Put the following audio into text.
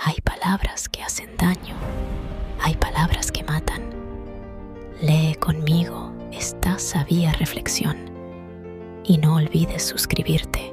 Hay palabras que hacen daño, hay palabras que matan. Lee conmigo esta sabia reflexión y no olvides suscribirte